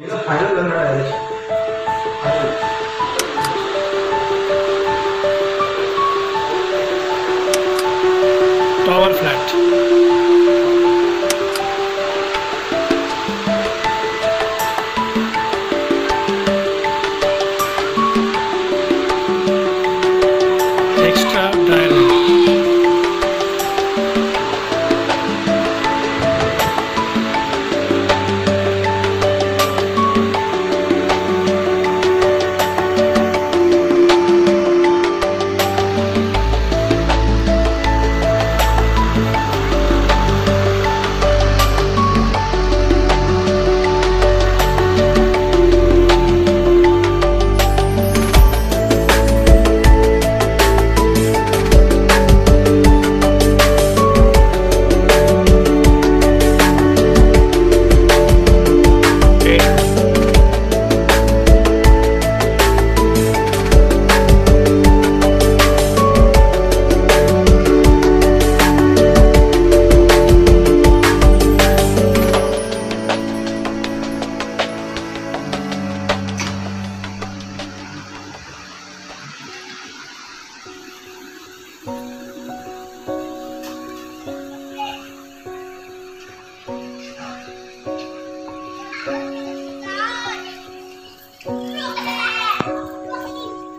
मेरा फाइनल है direction tower.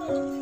Oh.